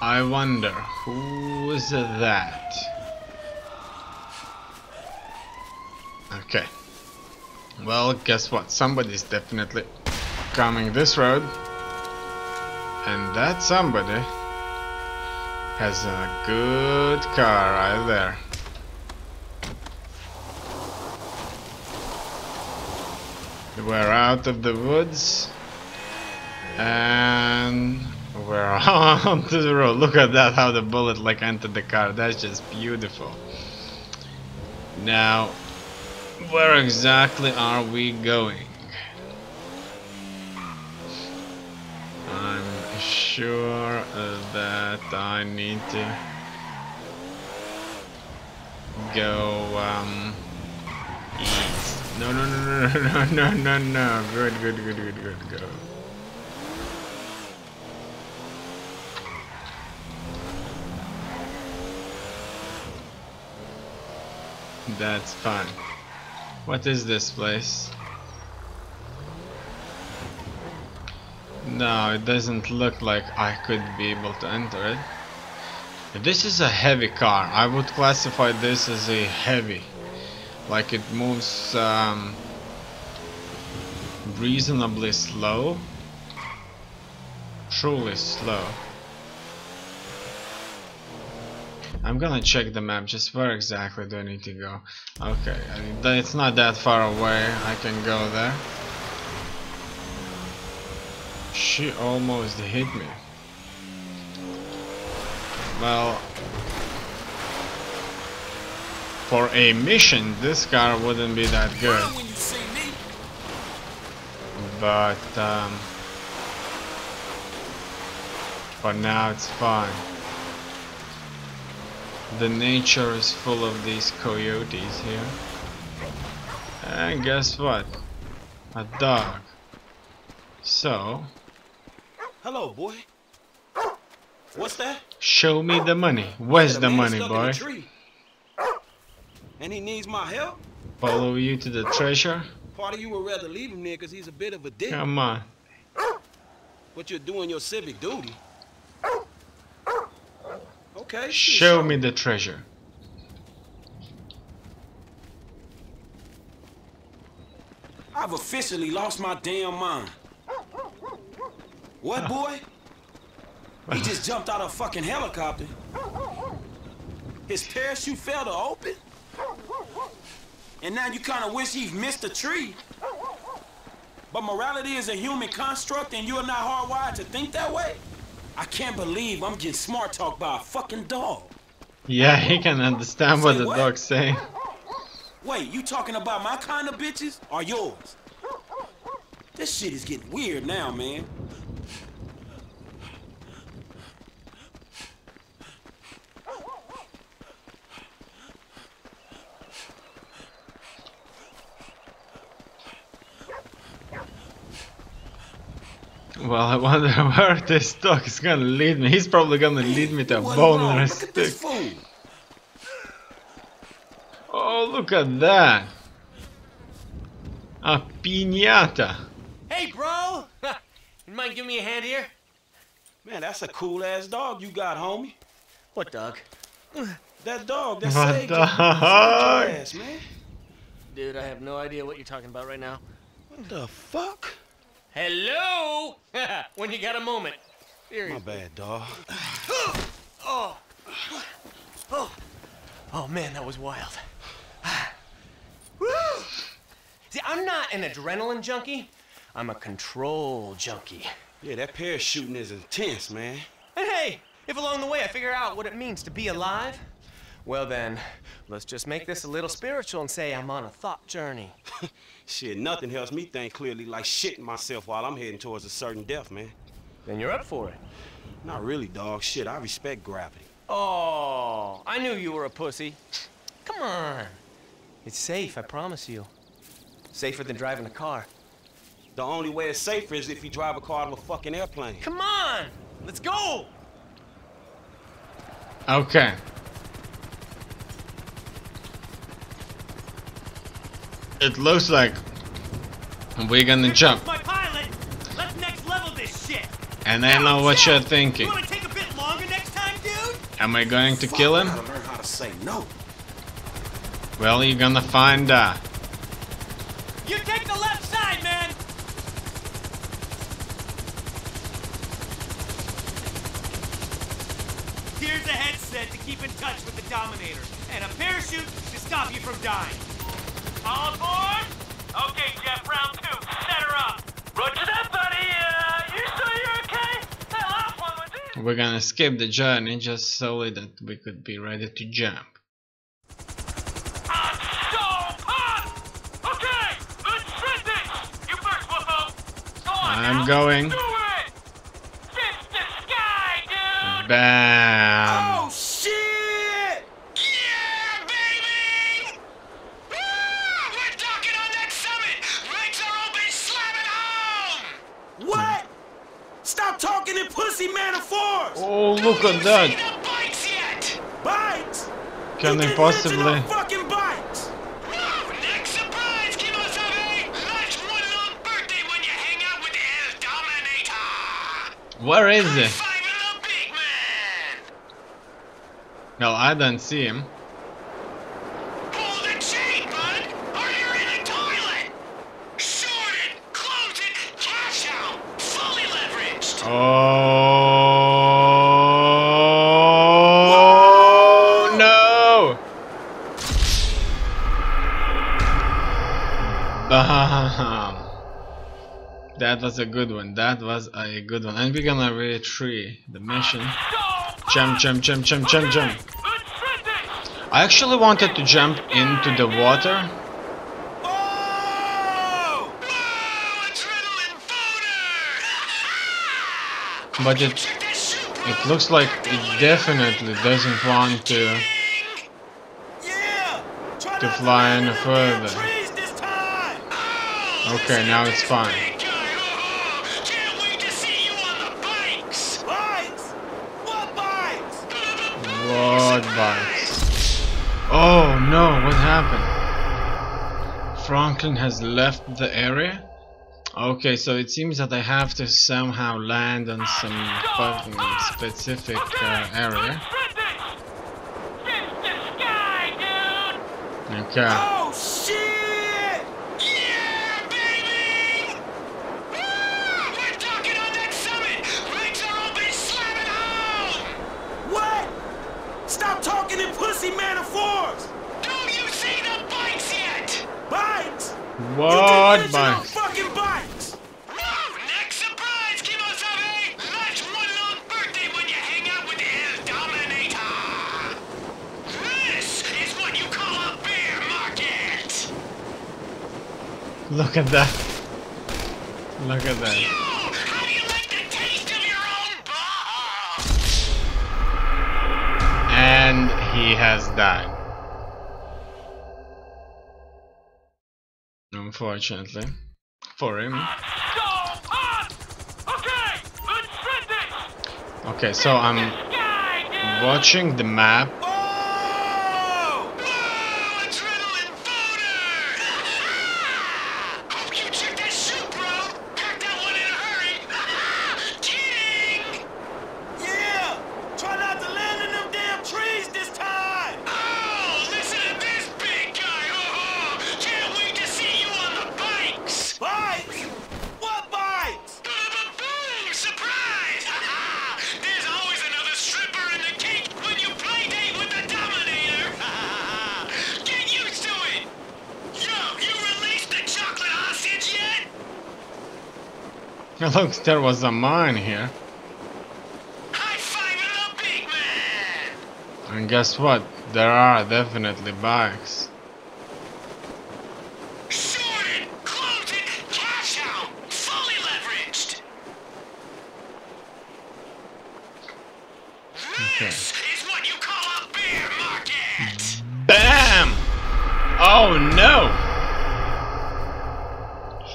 I wonder, who is that? Okay. Well, guess what? Somebody's definitely coming this road. And that somebody has a good car right there. We're out of the woods and we're onto the road. Look at that, how the bullet like entered the car. That's just beautiful. Now, where exactly are we going? I'm sure that I need to go um, east. No, no, no, no, no, no, no, no. Good, good, good, good, good, go. That's fine. What is this place? No, it doesn't look like I could be able to enter it. This is a heavy car. I would classify this as a heavy. Like it moves um, reasonably slow. Truly slow. I'm gonna check the map, just where exactly do I need to go? Okay, it's not that far away, I can go there. She almost hit me. Well, for a mission, this car wouldn't be that good. But, um, for now it's fine. The nature is full of these coyotes here. And guess what? A dog. So... Hello, boy. What's that? Show me the money. Where's the money, boy? And he needs my help? Follow you to the treasure? Part of you would rather leave him there because he's a bit of a dick. Come on. But you're doing your civic duty. Okay. Show me the treasure. I've officially lost my damn mind. What, boy? He just jumped out of a fucking helicopter. His parachute fell to open? And now you kind of wish he missed a tree. But morality is a human construct and you're not hardwired to think that way? I can't believe I'm getting smart talked by a fucking dog. Yeah, he can understand what the what? dog's saying. Wait, you talking about my kind of bitches or yours? This shit is getting weird now, man. Well, I wonder where this dog is gonna lead me. He's probably gonna lead me to a What's wrong? boneless Look at this stick. Oh, look at that! A piñata! Hey, bro! you mind giving me a hand here? Man, that's a cool ass dog you got, homie. What dog? That dog, that What saved the your- fuck? your ass, man. Dude, I have no idea what you're talking about right now. What the fuck? Hello? when you got a moment. My bad, dog. Oh. Oh. Oh, man, that was wild. Woo! See, I'm not an adrenaline junkie. I'm a control junkie. Yeah, that parachuting is intense, man. And hey, if along the way I figure out what it means to be alive, well then, let's just make this a little spiritual and say I'm on a thought journey. Shit, nothing helps me think clearly like shitting myself while I'm heading towards a certain death, man. Then you're up for it. Not really, dog. Shit, I respect gravity. Oh, I knew you were a pussy. Come on. It's safe, I promise you. Safer than driving a car. The only way it's safer is if you drive a car out of a fucking airplane. Come on! Let's go! Okay. It looks like we're gonna jump. My pilot! Let's next level this shit! And I know what you're thinking. You wanna take a bit longer next Am I going to kill him? I learn how to say no. Well, you're gonna find out. You take the left side, man! Here's a headset to keep in touch with the Dominator, and a parachute to stop you from dying. All aboard? Okay, Jeff, round two. Set her up. Roger that, buddy. Uh, you sure you're okay? Hell, I'll fun with this. We're gonna skip the journey just solely that we could be ready to jump. I'm so hot! Okay, you hang out with the El Dominator! Where is he? Five the big man! No, I don't see him. Pull That was a good one. That was a good one. And we're gonna retrieve the mission. Jump, jump, jump, jump, jump, jump. I actually wanted to jump into the water, Oh! Whoa, adrenaline boner! but it Check that shoe, bro! it looks like it definitely doesn't want to. To fly any further. damn trees this time! Okay, now it's fine. Franklin has left the area? Okay, so it seems that I have to somehow land on some fucking specific uh, area. Okay. Oh shit! Yeah, baby! Woo! We're talking on that summit! Ranks are open, slamming home! What? Stop talking in pussy metaphors! Do you see the bikes yet? Bikes? What you didn't mention no bikes? fucking bikes! Woo! Next surprise, Kimosabe! Life's one long birthday when you hang out with the El Dominator! This is what you call a bear market! Look at that. Look at that. Like? And he has died. Unfortunately. For him. Okay, so I'm watching the map. Look, there was a mine here. High five the big man! And guess what? There are definitely bikes.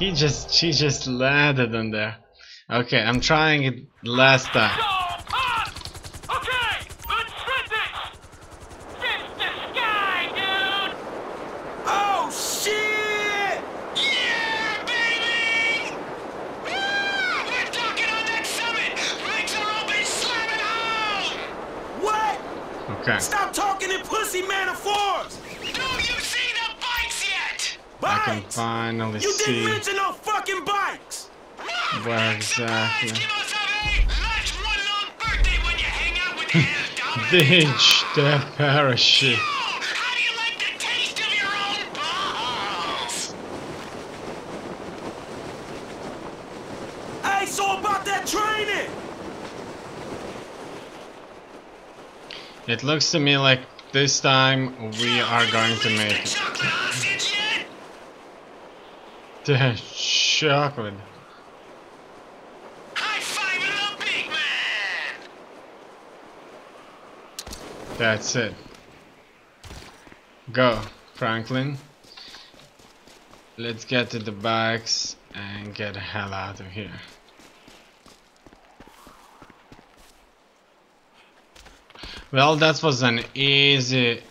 He just, she just landed on there. Okay, I'm trying it last time. Okay, let's try this. Fist the sky. Oh shit! Yeah, baby! Woo! We're talking on that summit! Ranks are open, slamming home! What? Okay. Stop yet? I can Bikes. finally You see didn't mention no fucking bikes. Look, Where exactly? Give us a? Life's one long birthday when you hang out with hell Ditch the parachute. How do you like the taste of your own balls? Hey, so about that training. It looks to me like this time we are going to make The chocolate hostage yet? The chocolate. High five the big man! That's it. Go, Franklin. Let's get to the bikes and get the hell out of here. Well, that was an easy,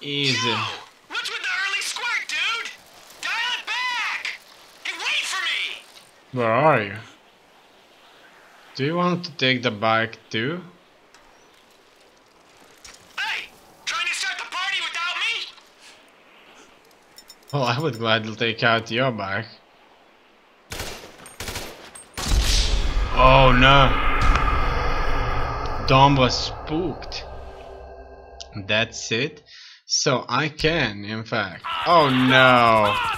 easy. Yo, what's with the early squirt, dude? Dial it back! Hey, wait for me! Where are you? Do you want to take the bike too? Hey, trying to start the party without me? Well, I would gladly take out your bike. Oh no! Dom was spooked. That's it? So I can, in fact. Oh no! Ah!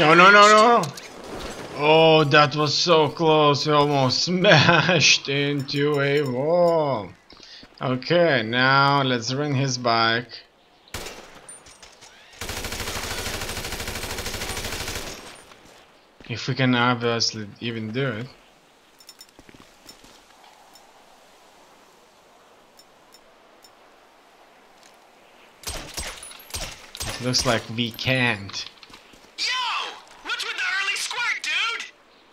No, no, no, no! Oh, that was so close. We almost smashed into a wall. Okay, now let's ring his bike. If we can obviously even do it. It looks like we can't. Yo! What's with the early squirt, dude?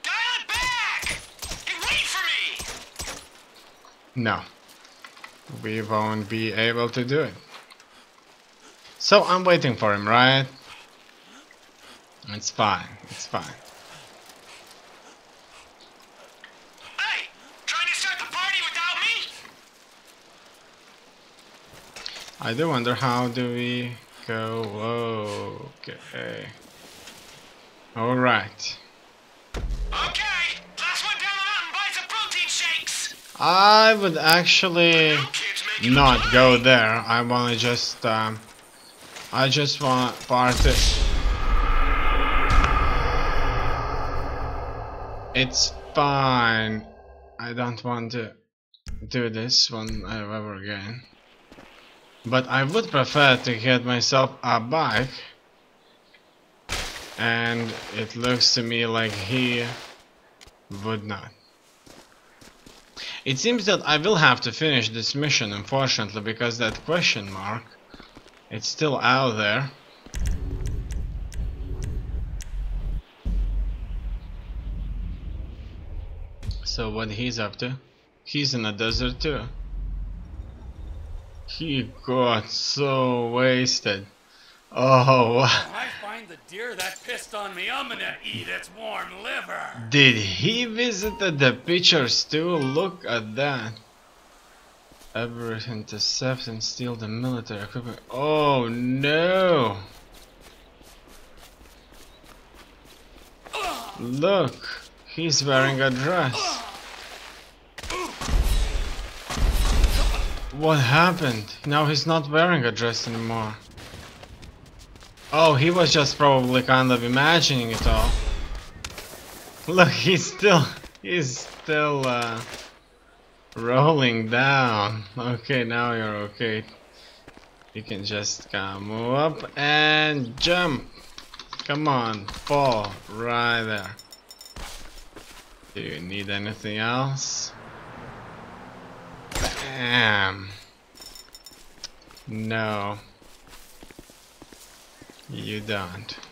Dial it back! Hey, wait for me! No. We won't be able to do it. So I'm waiting for him, right? It's fine. It's fine. Hey! Trying to start the party without me? I do wonder how do we go. Okay. Alright. Okay, I would actually not go there. I wanna just um I just want party. It's fine. I don't want to do this one ever again. But I would prefer to get myself a bike. And it looks to me like he would not. It seems that I will have to finish this mission unfortunately because that question mark it's still out there. So what he's up to? He's in a desert too. He got so wasted. Oh, The deer that pissed on me, I'm gonna eat its warm liver. did he visit the pictures too? Look at that. Ever intercept and steal the military equipment? Oh no! Look, he's wearing a dress. What happened? Now he's not wearing a dress anymore. Oh, he was just probably kind of imagining it all. Look, he's still... He's still... Uh, rolling down. Okay, now you're okay. You can just come up and jump. Come on, fall right there. Do you need anything else? Bam. No. You don't.